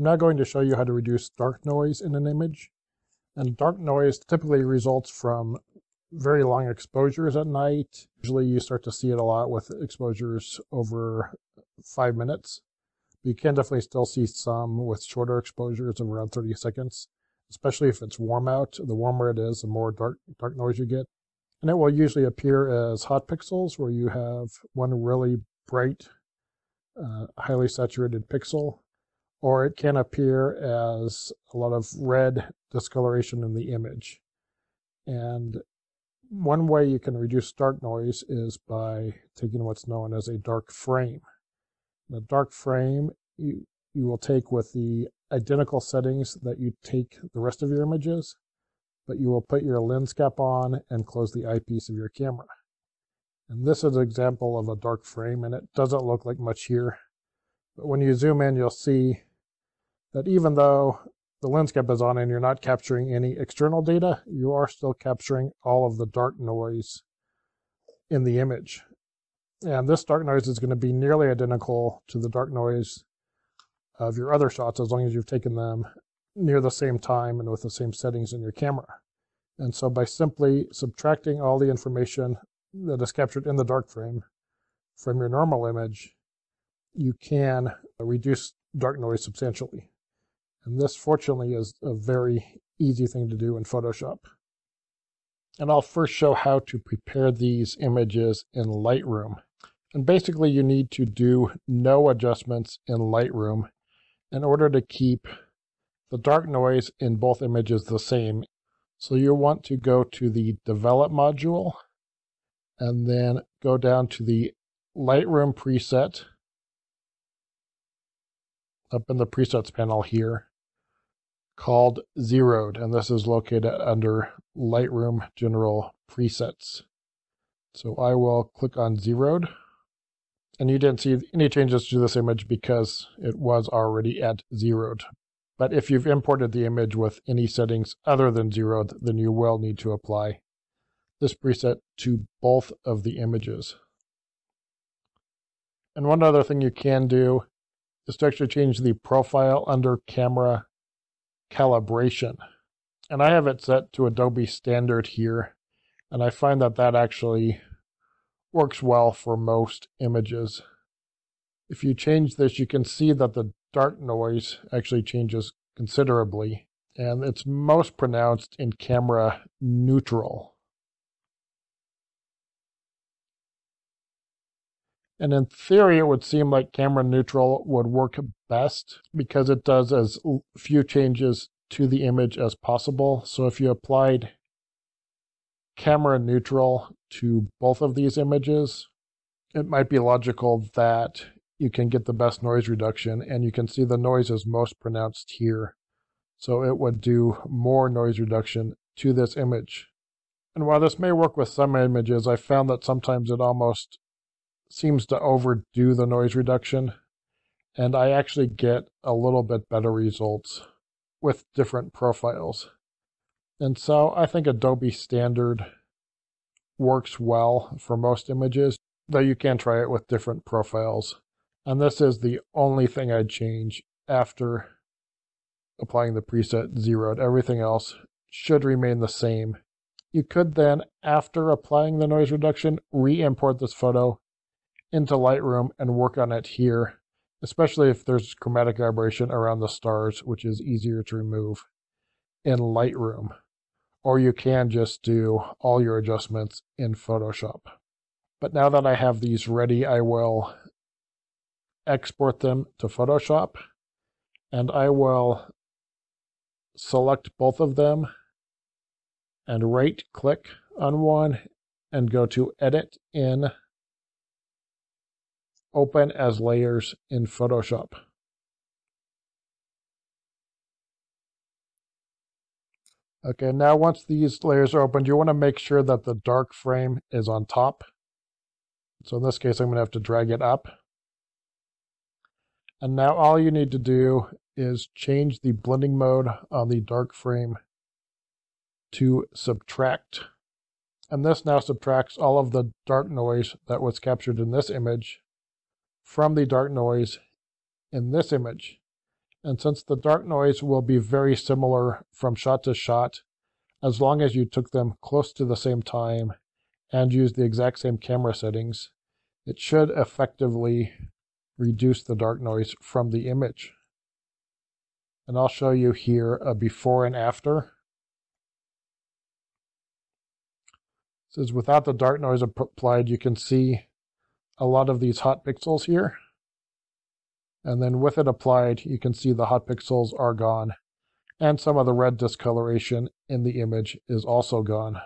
I'm now going to show you how to reduce dark noise in an image. And dark noise typically results from very long exposures at night. Usually you start to see it a lot with exposures over five minutes. But You can definitely still see some with shorter exposures of around 30 seconds, especially if it's warm out. The warmer it is, the more dark, dark noise you get. And it will usually appear as hot pixels where you have one really bright, uh, highly saturated pixel or it can appear as a lot of red discoloration in the image. And one way you can reduce dark noise is by taking what's known as a dark frame. The dark frame you, you will take with the identical settings that you take the rest of your images, but you will put your lens cap on and close the eyepiece of your camera. And this is an example of a dark frame, and it doesn't look like much here. But when you zoom in, you'll see that even though the lens cap is on and you're not capturing any external data, you are still capturing all of the dark noise in the image. And this dark noise is going to be nearly identical to the dark noise of your other shots as long as you've taken them near the same time and with the same settings in your camera. And so by simply subtracting all the information that is captured in the dark frame from your normal image, you can reduce dark noise substantially. And this, fortunately, is a very easy thing to do in Photoshop. And I'll first show how to prepare these images in Lightroom. And basically, you need to do no adjustments in Lightroom in order to keep the dark noise in both images the same. So you want to go to the Develop module, and then go down to the Lightroom preset up in the presets panel here called Zeroed, and this is located under Lightroom General Presets. So I will click on Zeroed, and you didn't see any changes to this image because it was already at Zeroed. But if you've imported the image with any settings other than Zeroed, then you will need to apply this preset to both of the images. And one other thing you can do is to actually change the profile under camera calibration. And I have it set to Adobe Standard here. And I find that that actually works well for most images. If you change this, you can see that the dark noise actually changes considerably. And it's most pronounced in camera neutral. And in theory, it would seem like camera neutral would work best because it does as few changes to the image as possible. So if you applied camera neutral to both of these images, it might be logical that you can get the best noise reduction and you can see the noise is most pronounced here. So it would do more noise reduction to this image. And while this may work with some images, I found that sometimes it almost seems to overdo the noise reduction, and I actually get a little bit better results with different profiles. And so I think Adobe Standard works well for most images, though you can try it with different profiles. And this is the only thing I'd change after applying the preset zeroed. Everything else should remain the same. You could then, after applying the noise reduction, re-import this photo into Lightroom and work on it here, especially if there's chromatic aberration around the stars, which is easier to remove in Lightroom. Or you can just do all your adjustments in Photoshop. But now that I have these ready, I will export them to Photoshop and I will select both of them and right click on one and go to edit in open as layers in Photoshop. Okay, now once these layers are opened, you want to make sure that the dark frame is on top. So in this case, I'm going to have to drag it up. And now all you need to do is change the blending mode on the dark frame to subtract. And this now subtracts all of the dark noise that was captured in this image from the dark noise in this image. And since the dark noise will be very similar from shot to shot, as long as you took them close to the same time and used the exact same camera settings, it should effectively reduce the dark noise from the image. And I'll show you here a before and after. says without the dark noise applied, you can see a lot of these hot pixels here. And then with it applied, you can see the hot pixels are gone. And some of the red discoloration in the image is also gone.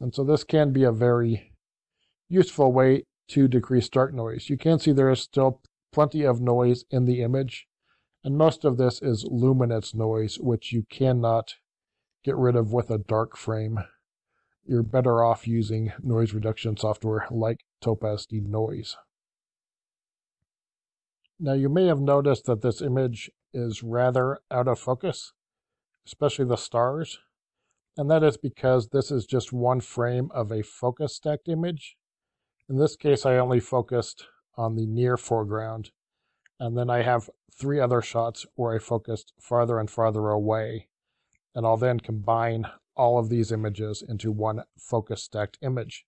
And so this can be a very useful way to decrease dark noise. You can see there is still plenty of noise in the image, and most of this is luminance noise, which you cannot get rid of with a dark frame. You're better off using noise reduction software like Topaz Denoise. Now you may have noticed that this image is rather out of focus, especially the stars. And that is because this is just one frame of a focus stacked image. In this case, I only focused on the near foreground. And then I have three other shots where I focused farther and farther away. And I'll then combine all of these images into one focus stacked image.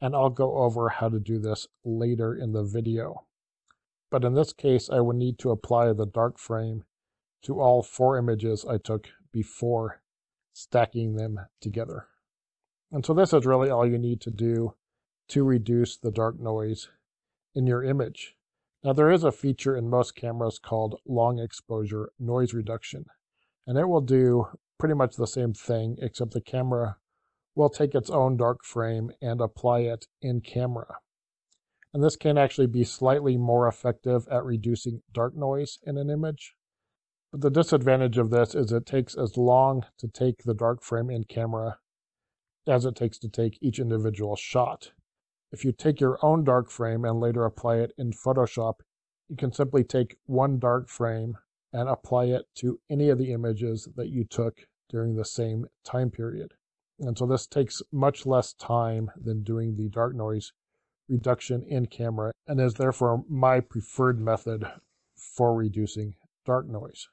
And I'll go over how to do this later in the video. But in this case, I would need to apply the dark frame to all four images I took before stacking them together. And so this is really all you need to do to reduce the dark noise in your image. Now there is a feature in most cameras called long exposure noise reduction, and it will do pretty much the same thing, except the camera will take its own dark frame and apply it in camera. And this can actually be slightly more effective at reducing dark noise in an image. But the disadvantage of this is it takes as long to take the dark frame in camera as it takes to take each individual shot. If you take your own dark frame and later apply it in Photoshop, you can simply take one dark frame and apply it to any of the images that you took during the same time period. And so this takes much less time than doing the dark noise reduction in camera and is therefore my preferred method for reducing dark noise.